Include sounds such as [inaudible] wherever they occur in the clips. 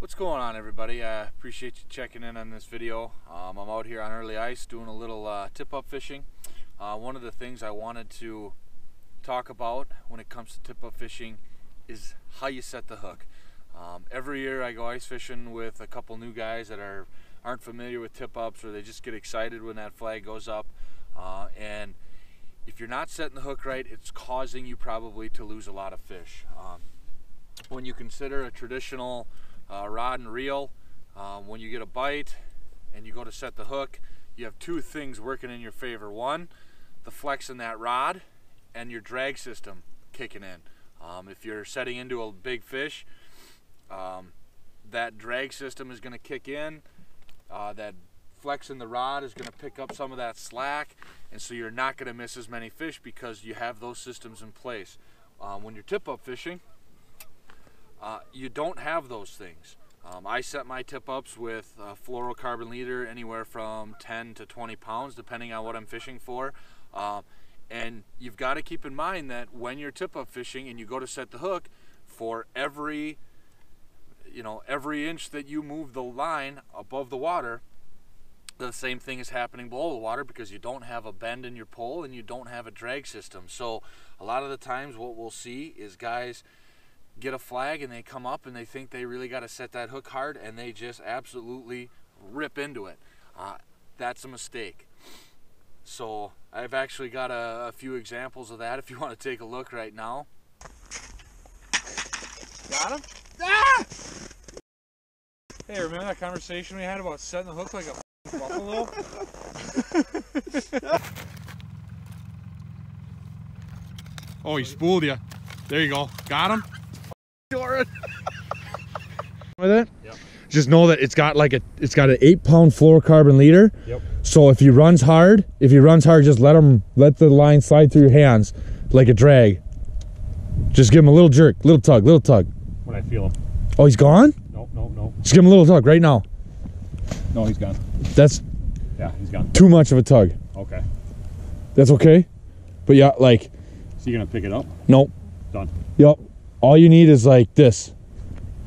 What's going on everybody? I uh, appreciate you checking in on this video. Um, I'm out here on early ice doing a little uh, tip-up fishing. Uh, one of the things I wanted to talk about when it comes to tip-up fishing is how you set the hook. Um, every year I go ice fishing with a couple new guys that are aren't familiar with tip-ups or they just get excited when that flag goes up uh, and if you're not setting the hook right it's causing you probably to lose a lot of fish. Um, when you consider a traditional uh, rod and reel, um, when you get a bite and you go to set the hook, you have two things working in your favor. One, the flex in that rod and your drag system kicking in. Um, if you're setting into a big fish, um, that drag system is going to kick in. Uh, that flex in the rod is going to pick up some of that slack, and so you're not going to miss as many fish because you have those systems in place. Um, when you're tip-up fishing, uh, you don't have those things. Um, I set my tip ups with a fluorocarbon leader anywhere from 10 to 20 pounds, depending on what I'm fishing for. Uh, and you've got to keep in mind that when you're tip up fishing and you go to set the hook, for every you know every inch that you move the line above the water, the same thing is happening below the water because you don't have a bend in your pole and you don't have a drag system. So a lot of the times what we'll see is guys get a flag and they come up and they think they really got to set that hook hard and they just absolutely rip into it. Uh, that's a mistake. So I've actually got a, a, few examples of that if you [laughs] want to take a look right now. Got him? Ah! Hey, remember that conversation we had about setting the hook like a [laughs] buffalo? [laughs] oh, he spooled you. There you go. Got him? With [laughs] it. Yep. Just know that it's got like a it's got an eight pound fluorocarbon leader. Yep. So if he runs hard, if he runs hard, just let him let the line slide through your hands like a drag. Just give him a little jerk, little tug, little tug. When I feel him. Oh, he's gone? No, no, no. Just give him a little tug right now. No, he's gone. That's yeah, he's gone. Too much of a tug. Okay. That's okay. But yeah, like. Is he gonna pick it up? Nope. Done. Yep. All you need is like this.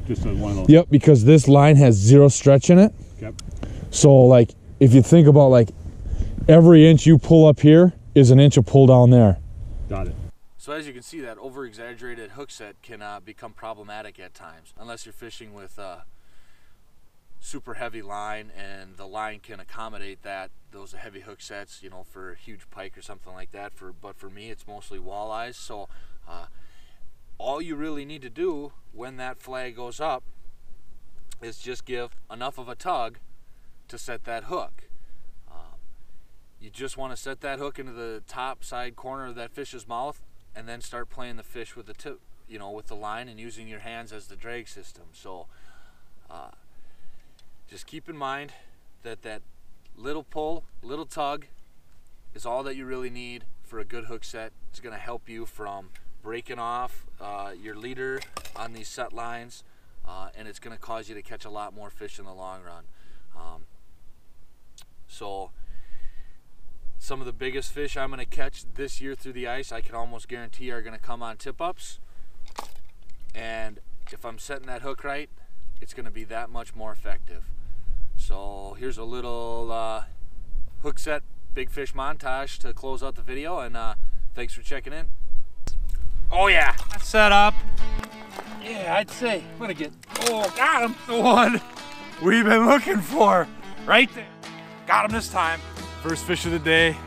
Just a one of. Yep, because this line has zero stretch in it. Yep. So like if you think about like every inch you pull up here is an inch of pull down there. Got it. So as you can see, that over-exaggerated hook set can uh, become problematic at times, unless you're fishing with uh, super heavy line and the line can accommodate that those heavy hook sets, you know, for a huge pike or something like that. For but for me, it's mostly walleyes, so. Uh, all you really need to do when that flag goes up is just give enough of a tug to set that hook. Um, you just want to set that hook into the top side corner of that fish's mouth and then start playing the fish with the tip, you know, with the line and using your hands as the drag system. So uh, just keep in mind that that little pull, little tug is all that you really need for a good hook set. It's going to help you from breaking off uh, your leader on these set lines uh, and it's going to cause you to catch a lot more fish in the long run. Um, so some of the biggest fish I'm going to catch this year through the ice I can almost guarantee are going to come on tip-ups and if I'm setting that hook right it's going to be that much more effective. So here's a little uh, hook set big fish montage to close out the video and uh, thanks for checking in. Oh yeah. Set up. Yeah, I'd say I'm gonna get, oh, got him. The one we've been looking for. Right there. Got him this time. First fish of the day.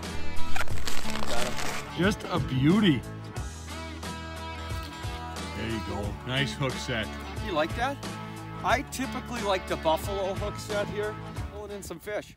Got him. Just a beauty. There you go. Nice hook set. You like that? I typically like the buffalo hook set here, pulling in some fish.